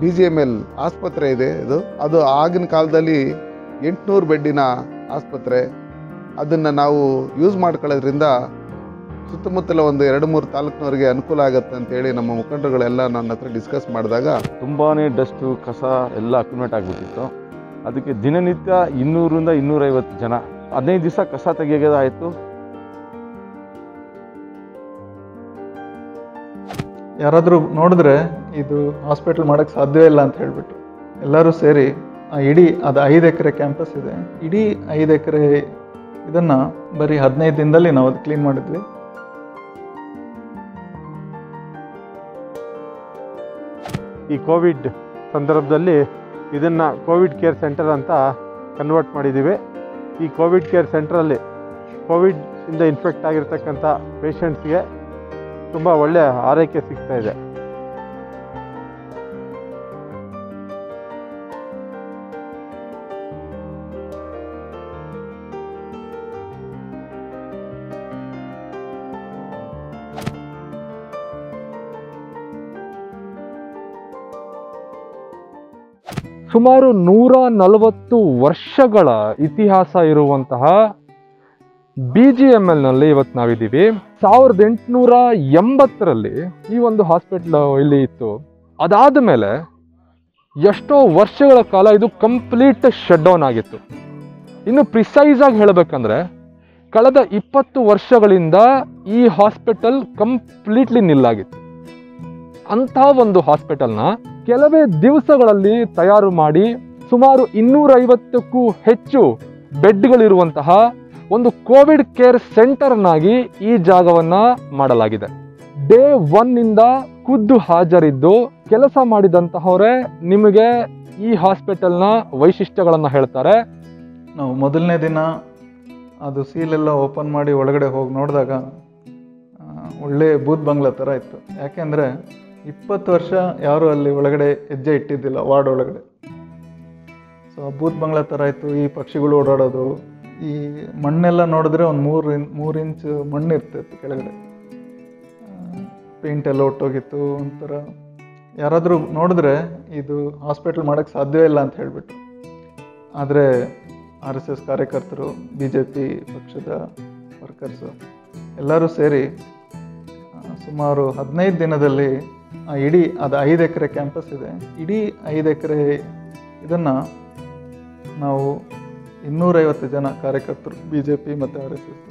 B G M L ಆಸ್ಪತ್ರೆ ಇದೆ ಇದು. ಅದು ಆಗಿನ ಕಾಲದಲ್ಲಿ ಎಂಟುನೂರು ಬೆಡ್ಡಿನ ಆಸ್ಪತ್ರೆ. ಅದನ್ನು ನಾವು ಯೂಸ್ ಮಾಡ್ಕೊಳ್ಳೋದ್ರಿಂದ ಸುತ್ತಮುತ್ತಲ ಒಂದು ಎರಡು ಮೂರು ತಾಲೂಕಿನವರಿಗೆ ಅನುಕೂಲ ಆಗುತ್ತೆ ಅಂತೇಳಿ ನಮ್ಮ ಮುಖಂಡರುಗಳೆಲ್ಲ ನನ್ನ ಹತ್ರ ಡಿಸ್ಕಸ್ ಮಾಡಿದಾಗ ತುಂಬಾ ಡಸ್ಟು ಕಸ ಎಲ್ಲ ಅಕ್ಯುಮೇಟ್ ಆಗಿಬಿಟ್ಟಿತ್ತು. ಅದಕ್ಕೆ ದಿನನಿತ್ಯ ಇನ್ನೂರಿಂದ ಇನ್ನೂರೈವತ್ತು ಜನ ಹದಿನೈದು ದಿವಸ ಕಸ ತೆಗೆಯೋದಾಯಿತು. ಯಾರಾದರೂ ನೋಡಿದ್ರೆ ಇದು ಹಾಸ್ಪಿಟಲ್ ಮಾಡೋಕ್ಕೆ ಸಾಧ್ಯವೇ ಇಲ್ಲ ಅಂತ ಹೇಳಿಬಿಟ್ಟು. ಎಲ್ಲರೂ ಸೇರಿ ಆ ಇಡೀ ಅದು ಐದು ಎಕರೆ ಕ್ಯಾಂಪಸ್ ಇದೆ. ಇಡೀ ಐದು ಎಕರೆ ಇದನ್ನು ಬರೀ ಹದಿನೈದು ದಿನದಲ್ಲಿ ನಾವು ಅದು ಕ್ಲೀನ್ ಮಾಡಿದ್ವಿ. ಈ ಕೋವಿಡ್ ಸಂದರ್ಭದಲ್ಲಿ ಇದನ್ನು ಕೋವಿಡ್ ಕೇರ್ ಸೆಂಟರ್ ಅಂತ ಕನ್ವರ್ಟ್ ಮಾಡಿದ್ದೀವಿ ಈ ಕೋವಿಡ್ ಕೇರ್ ಸೆಂಟ್ರಲ್ಲಿ ಕೋವಿಡ್ ಇಂದ ಇನ್ಫೆಕ್ಟ್ ಆಗಿರ್ತಕ್ಕಂಥ ಪೇಷಂಟ್ಸ್ಗೆ ತುಂಬ ಒಳ್ಳೆಯ ಆರೈಕೆ ಸಿಗ್ತಾ ಇದೆ. ಸುಮಾರು ನೂರ ನಲವತ್ತು ವರ್ಷಗಳ ಇತಿಹಾಸ ಇರುವಂತಹ ಬಿ ಜಿ ಎಂ ಎಲ್ನಲ್ಲಿ ಇವತ್ತು ನಾವಿದ್ದೀವಿ. ಸಾವಿರದ ಎಂಟುನೂರ ಎಂಬತ್ತರಲ್ಲಿ ಈ ಒಂದು ಹಾಸ್ಪಿಟ್ಲ್ ಇಲ್ಲಿ ಇತ್ತು. ಅದಾದ ಮೇಲೆ ಎಷ್ಟೋ ವರ್ಷಗಳ ಕಾಲ ಇದು ಕಂಪ್ಲೀಟ್ ಶಟ್ ಡೌನ್ ಆಗಿತ್ತು. ಇನ್ನು ಪ್ರಿಸೈಸ್ ಆಗಿ ಹೇಳಬೇಕಂದ್ರೆ ಕಳೆದ ಇಪ್ಪತ್ತು ವರ್ಷಗಳಿಂದ ಈ ಹಾಸ್ಪಿಟಲ್ ಕಂಪ್ಲೀಟ್ಲಿ ನಿಲ್ಲಾಗಿತ್ತು. ಅಂತಹ ಒಂದು ಹಾಸ್ಪಿಟಲ್ನ ಕೆಲವೇ ದಿವಸಗಳಲ್ಲಿ ತಯಾರು ಮಾಡಿ ಸುಮಾರು ಇನ್ನೂರೈವತ್ತಕ್ಕೂ ಹೆಚ್ಚು ಬೆಡ್ಗಳಿರುವಂತಹ ಒಂದು ಕೋವಿಡ್ ಕೇರ್ ಸೆಂಟರ್ನಾಗಿ ಈ ಜಾಗವನ್ನ ಮಾಡಲಾಗಿದೆ. ಡೇ ಒನ್ನಿಂದ ಖುದ್ದು ಹಾಜರಿದ್ದು ಕೆಲಸ ಮಾಡಿದಂತಹವರೇ ನಿಮಗೆ ಈ ಹಾಸ್ಪಿಟಲ್ನ ವೈಶಿಷ್ಟ್ಯಗಳನ್ನು ಹೇಳ್ತಾರೆ. ನಾವು ಮೊದಲನೇ ದಿನ ಅದು ಸೀಲೆಲ್ಲ ಓಪನ್ ಮಾಡಿ ಒಳಗಡೆ ಹೋಗಿ ನೋಡಿದಾಗ ಒಳ್ಳೆ ಬೂತ್ ಬಂಗ್ಲಾ ಥರ ಇತ್ತು. ಯಾಕೆಂದರೆ ಇಪ್ಪತ್ತು ವರ್ಷ ಯಾರೂ ಅಲ್ಲಿ ಒಳಗಡೆ ಹೆಜ್ಜೆ ಇಟ್ಟಿದ್ದಿಲ್ಲ, ವಾರ್ಡ್ ಒಳಗಡೆ. ಸೊ ಬೂತ್ ಬಂಗ್ಲಾ ಥರ ಇತ್ತು, ಈ ಪಕ್ಷಿಗಳು ಓಡಾಡೋದು ಈ ಮಣ್ಣೆಲ್ಲ ನೋಡಿದ್ರೆ ಒಂದು ಮೂರು ಇನ್, ಮೂರು ಇಂಚ್ ಮಣ್ಣು ಇರ್ತಿತ್ತು ಕೆಳಗಡೆ. ಪೇಂಟ್ ಎಲ್ಲ ಒಟ್ಟೋಗಿತ್ತು, ಒಂಥರ. ಯಾರಾದರೂ ನೋಡಿದ್ರೆ ಇದು ಹಾಸ್ಪಿಟಲ್ ಮಾಡೋಕ್ಕೆ ಸಾಧ್ಯವೇ ಇಲ್ಲ ಅಂತ ಹೇಳಿಬಿಟ್ಟು. ಆದರೆ ಆರ್ ಎಸ್ ಎಸ್ ಕಾರ್ಯಕರ್ತರು ಬಿ ಜೆ ಪಿ ಪಕ್ಷದ ವರ್ಕರ್ಸು ಎಲ್ಲರೂ ಸೇರಿ ಸುಮಾರು ಹದಿನೈದು ದಿನದಲ್ಲಿ ಆ ಇಡೀ, ಅದು ಐದು ಎಕರೆ ಕ್ಯಾಂಪಸ್ ಇದೆ. ಇಡೀ ಐದು ಎಕರೆ ಇದನ್ನು ನಾವು ಇನ್ನೂರೈವತ್ತು ಜನ ಕಾರ್ಯಕರ್ತರು ಬಿ ಜೆ ಪಿ ಮತ್ತು ಆರ್ ಎಸ್ ಎಸ್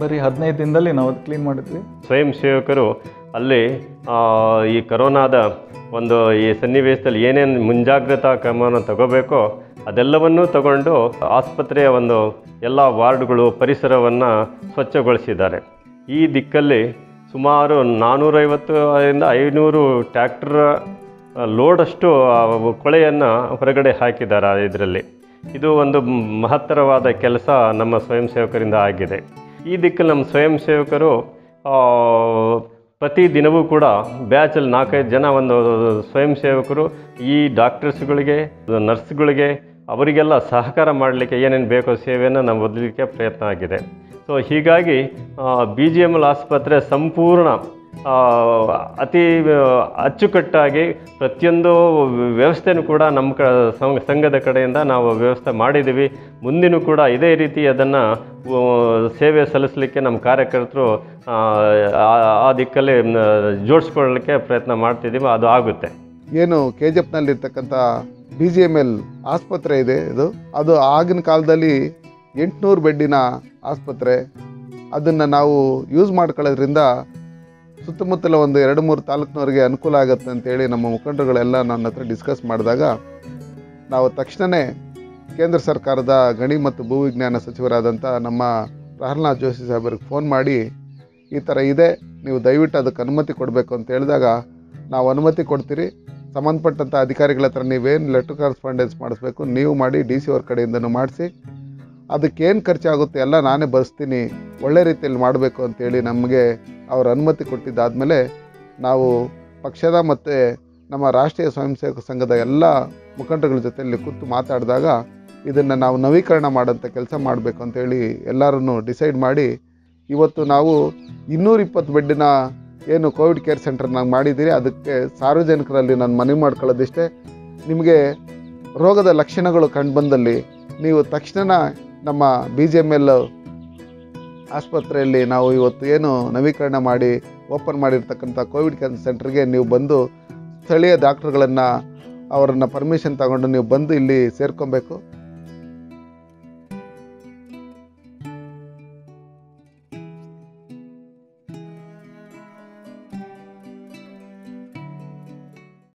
ಬರೀ ಹದಿನೈದು ದಿನದಲ್ಲಿ ನಾವು ಅದು ಕ್ಲೀನ್ ಮಾಡಿದ್ವಿ. ಸ್ವಯಂ ಸೇವಕರು ಅಲ್ಲಿ ಈ ಕರೋನಾದ ಒಂದು ಈ ಸನ್ನಿವೇಶದಲ್ಲಿ ಏನೇನು ಮುಂಜಾಗ್ರತಾ ಕ್ರಮವನ್ನು ತಗೋಬೇಕೋ ಅದೆಲ್ಲವನ್ನೂ ತಗೊಂಡು ಆಸ್ಪತ್ರೆಯ ಒಂದು ಎಲ್ಲ ವಾರ್ಡ್ಗಳು, ಪರಿಸರವನ್ನು ಸ್ವಚ್ಛಗೊಳಿಸಿದ್ದಾರೆ. ಈ ದಿಕ್ಕಲ್ಲಿ ಸುಮಾರು ನಾನ್ನೂರೈವತ್ತರಿಂದ ಐನೂರು ಟ್ಯಾಕ್ಟರ್ ಲೋಡಷ್ಟು ಕೊಳೆಯನ್ನು ಹೊರಗಡೆ ಹಾಕಿದ್ದಾರೆ ಇದರಲ್ಲಿ. ಇದು ಒಂದು ಮಹತ್ತರವಾದ ಕೆಲಸ ನಮ್ಮ ಸ್ವಯಂ ಸೇವಕರಿಂದ ಆಗಿದೆ. ಈ ದಿಕ್ಕು ನಮ್ಮ ಸ್ವಯಂ ಸೇವಕರು ಪ್ರತಿ ದಿನವೂ ಕೂಡ ಬ್ಯಾಚಲ್ಲಿ ನಾಲ್ಕೈದು ಜನ ಒಂದು ಸ್ವಯಂ ಸೇವಕರು, ಈ ಡಾಕ್ಟರ್ಸ್ಗಳಿಗೆ, ನರ್ಸ್ಗಳಿಗೆ, ಅವರಿಗೆಲ್ಲ ಸಹಕಾರ ಮಾಡಲಿಕ್ಕೆ ಏನೇನು ಬೇಕೋ ಸೇವೆಯನ್ನು ನಾವು ಒದಲಿಕ್ಕೆ ಪ್ರಯತ್ನ ಆಗಿದೆ. ಸೊ ಹೀಗಾಗಿ ಬಿ ಜಿ ಎಂ ಎಲ್ ಆಸ್ಪತ್ರೆ ಸಂಪೂರ್ಣ ಅತಿ ಅಚ್ಚುಕಟ್ಟಾಗಿ ಪ್ರತಿಯೊಂದು ವ್ಯವಸ್ಥೆನೂ ಕೂಡ ನಮ್ಮ ಕ ಸಂಘದ ಕಡೆಯಿಂದ ನಾವು ವ್ಯವಸ್ಥೆ ಮಾಡಿದ್ದೀವಿ. ಮುಂದಿನೂ ಕೂಡ ಇದೇ ರೀತಿ ಅದನ್ನು ಸೇವೆ ಸಲ್ಲಿಸಲಿಕ್ಕೆ ನಮ್ಮ ಕಾರ್ಯಕರ್ತರು ಆ, ದಿಕ್ಕಲ್ಲಿ ಜೋಡಿಸ್ಕೊಳ್ಳಲಿಕ್ಕೆ ಪ್ರಯತ್ನ ಮಾಡ್ತಿದ್ದೀವಿ. ಅದು ಆಗುತ್ತೆ. ಏನು ಕೆ ಜಿ ಎಫ್ನಲ್ಲಿರ್ತಕ್ಕಂಥ ಬಿ ಜಿ ಎಂ ಎಲ್ ಆಸ್ಪತ್ರೆ ಇದೆ ಇದು. ಅದು ಆಗಿನ ಕಾಲದಲ್ಲಿ ಎಂಟುನೂರು ಬೆಡ್ಡಿನ ಆಸ್ಪತ್ರೆ. ಅದನ್ನು ನಾವು ಯೂಸ್ ಮಾಡ್ಕೊಳ್ಳೋದ್ರಿಂದ ಸುತ್ತಮುತ್ತಲ ಒಂದು ಎರಡು ಮೂರು ತಾಲೂಕಿನವರಿಗೆ ಅನುಕೂಲ ಆಗುತ್ತೆ ಅಂತೇಳಿ ನಮ್ಮ ಮುಖಂಡರುಗಳೆಲ್ಲ ನನ್ನ ಹತ್ರ ಡಿಸ್ಕಸ್ ಮಾಡಿದಾಗ, ನಾವು ತಕ್ಷಣವೇ ಕೇಂದ್ರ ಸರ್ಕಾರದ ಗಣಿ ಮತ್ತು ಭೂವಿಜ್ಞಾನ ಸಚಿವರಾದಂಥ ನಮ್ಮ ಪ್ರಹ್ಲಾದ್ ಜೋಶಿ ಸಾಹೇಬರಿಗೆ ಫೋನ್ ಮಾಡಿ, ಈ ಥರ ಇದೆ, ನೀವು ದಯವಿಟ್ಟು ಅದಕ್ಕೆ ಅನುಮತಿ ಕೊಡಬೇಕು ಅಂತ ಹೇಳಿದಾಗ, ನಾವು ಅನುಮತಿ ಕೊಡ್ತೀರಿ, ಸಂಬಂಧಪಟ್ಟಂಥ ಅಧಿಕಾರಿಗಳ ಹತ್ರ ನೀವೇನು ಲೆಟರ್ ಕರೆಸ್ಪಾಂಡೆನ್ಸ್ ಮಾಡಿಸ್ಬೇಕು, ನೀವು ಮಾಡಿ ಡಿ ಸಿ ಅವ್ರ ಕಡೆಯಿಂದನೂ ಮಾಡಿಸಿ, ಅದಕ್ಕೇನು ಖರ್ಚಾಗುತ್ತೆ ಎಲ್ಲ ನಾನೇ ಬರೆಸ್ತೀನಿ, ಒಳ್ಳೆ ರೀತಿಯಲ್ಲಿ ಮಾಡಬೇಕು ಅಂತೇಳಿ ನಮಗೆ ಅವ್ರ ಅನುಮತಿ ಕೊಟ್ಟಿದ್ದಾದಮೇಲೆ ನಾವು ಪಕ್ಷದ ಮತ್ತು ನಮ್ಮ ರಾಷ್ಟ್ರೀಯ ಸ್ವಯಂ ಸೇವಕ ಸಂಘದ ಎಲ್ಲ ಮುಖಂಡರುಗಳ ಜೊತೆಯಲ್ಲಿ ಕೂತು ಮಾತಾಡಿದಾಗ ಇದನ್ನು ನಾವು ನವೀಕರಣ ಮಾಡೋಂಥ ಕೆಲಸ ಮಾಡಬೇಕು ಅಂತೇಳಿ ಎಲ್ಲರನ್ನು ಡಿಸೈಡ್ ಮಾಡಿ ಇವತ್ತು ನಾವು ಇನ್ನೂರ ಇಪ್ಪತ್ತು ಬೆಡ್ಡಿನ ಏನು ಕೋವಿಡ್ ಕೇರ್ ಸೆಂಟರ್ ನಾನು ಮಾಡಿದ್ದೀರಿ, ಅದಕ್ಕೆ ಸಾರ್ವಜನಿಕರಲ್ಲಿ ನಾನು ಮನವಿ ಮಾಡ್ಕೊಳ್ಳೋದಿಷ್ಟೇ. ನಿಮಗೆ ರೋಗದ ಲಕ್ಷಣಗಳು ಕಂಡುಬಂದಲ್ಲಿ ನೀವು ತಕ್ಷಣ ನಮ್ಮ ಬಿ ಜಿ ಎಂ ಎಲ್ ಆಸ್ಪತ್ರೆಯಲ್ಲಿ ನಾವು ಇವತ್ತು ಏನು ನವೀಕರಣ ಮಾಡಿ, ಓಪನ್ ಮಾಡಿರ್ತಕ್ಕಂಥ ಕೋವಿಡ್ ಕೇರ್ ಸೆಂಟ್ರಿಗೆ ನೀವು ಬಂದು ಸ್ಥಳೀಯ ಡಾಕ್ಟ್ರುಗಳನ್ನು, ಅವರನ್ನು ಪರ್ಮಿಷನ್ ತಗೊಂಡು ನೀವು ಬಂದು ಇಲ್ಲಿ ಸೇರ್ಕೊಬೇಕು.